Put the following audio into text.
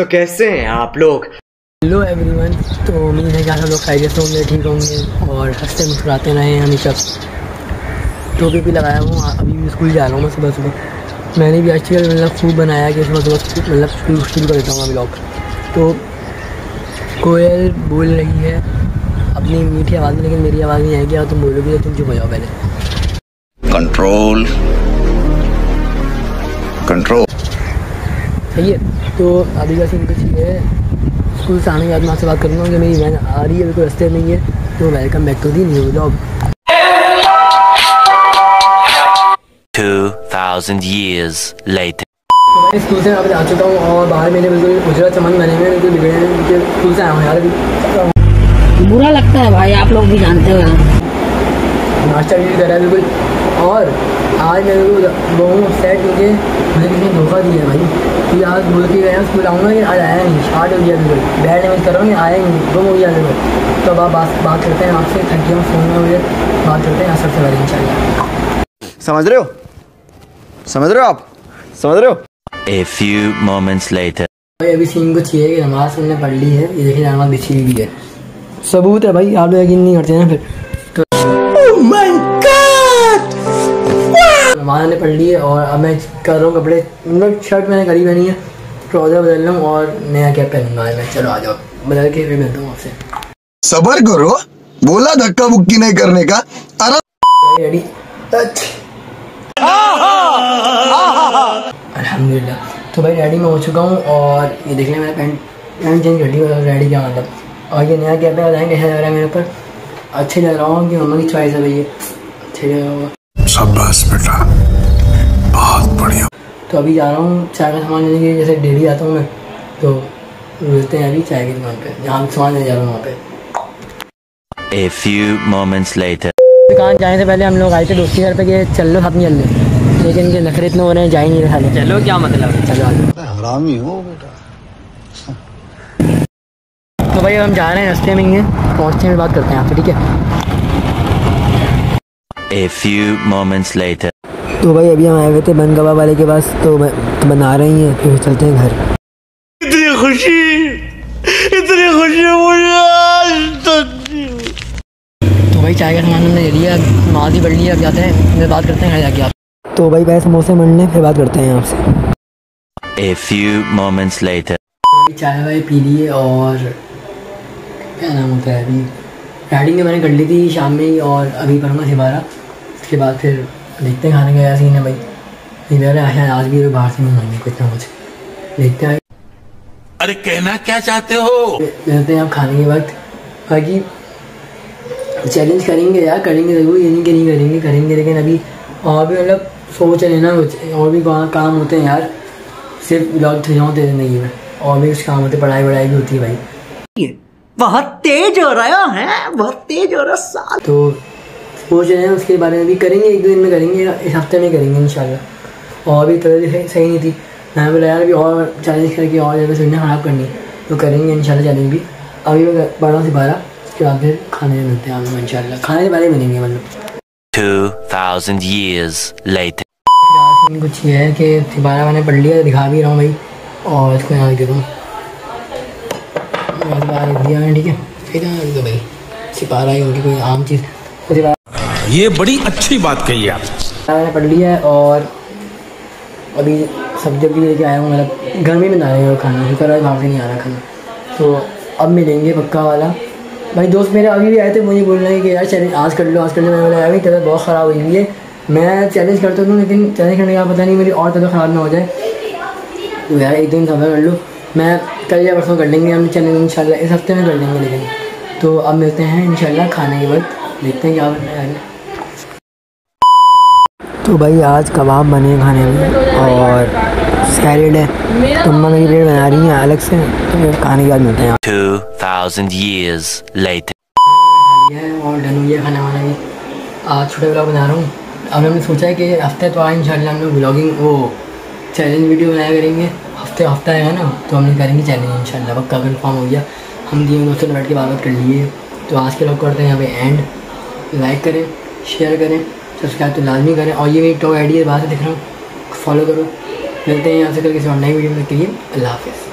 तो कैसे हैं आप लोग? हेलो एवरीवन तो उम्मीद है कि आप लोग खैरियत होंगे ठीक होंगे और हँसते मुस्कुराते रहे हमेशा टोपी भी लगाया हूँ अभी भी स्कूल जा रहा हूँ मैं सुबह सुबह। मैंने भी अच्छी मतलब खूब बनाया कि सुबह सुबह मतलब शुरू शुरू कर देता हूँ अभी ब्लॉग तो कोयल बोल रही है अपनी मीठी आवाज़ में लेकिन मेरी आवाज़ नहीं आएगी और तुम बोलोगे तो तुम चुप हो जाओ पहले। कंट्रोल कंट्रोल सही है। तो अभी का सीन कुछ ये है। स्कूल से आने के बाद मैं आपसे बात करूँगा कि मेरी वैन आ रही है बिल्कुल रस्ते में ही है। तो welcome back to the new job 2000 years later. तो मैं स्कूल से अब आ चुका हूँ और बाहर मेरे बिल्कुल गुजरात चमन बने हुए बिल्कुल बिगड़े हैं क्योंकि स्कूल से आया हूँ यार अभी। बुरा लगता है भाई आप लोग भी जानते हो नाश्ता भी करा है बिल्कुल। और आज मेरे को बहुत सेट क्योंकि मुझे किसी ने धोखा दिया है भाई। कि आज बोल के गया स्कूल आऊँगा कि आज आया नहीं? हो गया बिल्कुल बैड इमेज कर रहा हूँ आया नहीं। गुम हो गया बिल्कुल तो अब आप बात बात करते हैं आपसे। थक गया फ़ोन में मुझे बात करते हैं सबसे पहले इंशाल्लाह। समझ रहे हो? समझ रहे हो आप? समझ रहे हो? A few moments later. भाई अभी सीन कुछ ये है कि नमाज़ हमने पढ़ ली है। ये देखिए नमाज़ बिछी हुई है। सबूत है भाई। आप लोग यकीन नहीं करते हैं फिर। नमाज़ पढ़ ली है और अब मैं कर रहा हूँ कपड़े। मतलब शर्ट मैंने करी पहनी है ट्राउज़र बदल रहा हूँ और नया कैप पहनूँगा मैं। चलो आ जाओ बदल के फिर मिलता हूँ आपसे। सबर करो बोला धक्का मुक्की नहीं करने का। रेडी अल्हम्दुलिल्लाह। तो भाई रेडी मैं हो चुका हूँ और ये देख लें मैंने पैंट पैंट चेंज कर ली रेडी क्या मतलब। और ये नया कैप है बताएँगे कैसा लग रहा है मेरे ऊपर। अच्छे लग रहा हूँ कि मम्मा की चॉइस है भाई ये। अच्छे लग रहा होगा शाबाश बेटा। बहुत बढ़िया। तो अभी जा रहा हूँ चाय का सामान लेने के लिए जैसे डेली आता हूँ मैं तो मिलते हैं अभी चाय की दुकान पे जहाँ सामान लेने जा रहा हूँ वहाँ पे। A few moments later. दुकान जाने से पहले हम लोग आए थे दोस्ती घर पे कि चल लो साथ में चल ले लेकिन इनके नखरे इतने हो रहे हैं जा ही नहीं रहे चलो क्या मतलब? चलो हरामी हो बेटा। तो भाई हम जा रहे हैं रास्ते में ही हैं पहुँचते हैं बात करते हैं आपसे ठीक है? A few moments later. तो भाई अभी हम आए हुए थे बन गवा वाले के पास तो तो बना रही हैं फिर चलते हैं घर। इतनी खुशी! इतनी खुशी मुझे आज तक तो भाई चाय का सामान हमने ले लिया नमाज़ ही पढ़ लिया अब जाते हैं फिर बात करते हैं घर जाके आप। तो भाई पहले समोसे मंडने फिर बात करते हैं आपसे। A few moments later. चाय वाय पी लिए और क्या नाम होता है अभी? राइडिंग तो मैंने कर ली थी शाम में ही और अभी पढ़ूँगा सिबारा उसके बाद फिर देखते हैं खाने का क्या सीन है भाई। सिबारा आया आज भी बाहर से मंगाएँगे कुछ ना कुछ। देखते हैं। अरे कहना क्या चाहते हो? मिलते हैं आप खाने के वक्त। बाकी चैलेंज करेंगे यार करेंगे ज़रूर ये नहीं कि नहीं करेंगे करेंगे लेकिन अभी और भी मतलब सोच रहे ना कुछ और भी काम काम होते हैं यार। सिर्फ़ ब्लॉग थे दे नहीं है और भी कुछ काम होते पढ़ाई वढ़ाई भी होती है भाई। बहुत तेज हो रहा है बहुत तेज हो रहा तो सोच रहे हैं उसके बारे में भी करेंगे एक दो दिन में करेंगे या इस हफ़्ते में करेंगे इंशाल्लाह। और भी तबीयत सही सही नहीं थी। मैंने बोला यार अभी और चैलेंज करके और ज़्यादा सुनना ख़राब करनी तो करेंगे इंशाल्लाह चैलेंज भी। अभी मैं पढ़ रहा हूँ सिपारा उसके बाद फिर खाने में मिलते हैं हम इंशाल्लाह। खाने से पहले बनेंगे मतलब। 2000 years later. सीन कुछ ये है कि सिपारा मैंने पढ़ लिया दिखा भी रहा हूँ भाई और इसको यहाँ दे दूँ। दिया मैंने ठीक है? है भाई। सिपारा ही होगी कोई आम चीज़। तो ये बड़ी अच्छी बात कही आप। मैंने पढ़ लिया है और अभी सब्ज़ी भी लेके आया हूँ मतलब गर्मी में बना रहे हैं खाना शुक्र है से नहीं आ रहा खाना। तो अब मिलेंगे पक्का वाला। भाई दोस्त मेरे अभी भी आए थे, मुझे बोल रहे हैं कि यार चैलेंज आज कर लो, आज कर लो। मैंने बोला भाई तबीयत बहुत ख़राब हुई है। मैं चैलेंज करता हूँ लेकिन चैलेंज करने का पता नहीं मेरी और तबीयत ख़राब ना हो जाए। तो यार एक दिन सफ़र कर लो। मैं कल या परसों कर लेंगे हम चैलेंज इंशाल्लाह इस हफ़्ते में कर लेंगे, लेकिन। तो अब मिलते हैं, इंशाल्लाह खाने के बाद। देखते हैं क्या बनना है। तो भाई आज कबाब बने खाने में और सैलड है। तो अम्मा मेरी प्लेट बना रही हैं अलग से तो फिर खाने के बाद मिलते हैं। 2000 years later. ये है और डन हो गया खाना वाना भी आज छोटे ब्लॉग बना रहा हूँ। अब हमने सोचा है कि हफ़्ते तो आए इंशाल्लाह हम लोग ब्लॉगिंग वो चैलेंज वीडियो बनाया करेंगे। हफ़्ते हफ़्ता आएगा ना तो हम लोग करेंगे चैलेंज इंशाल्लाह। पक्का कन्फर्म हो गया। हम दिए दोस्तों ने बैठ के बात कर लिए तो आज के लोग करते हैं यहाँ पे एंड लाइक करें शेयर करें। सब्सक्राइब तो लाजमी करें। और ये मेरी टॉप आइडिया है, बाहर से दिख रहा हूँ। फॉलो करो। मिलते हैं यहाँ से कल किसी और नई वीडियो में। के लिए अल्लाह हाफिज़।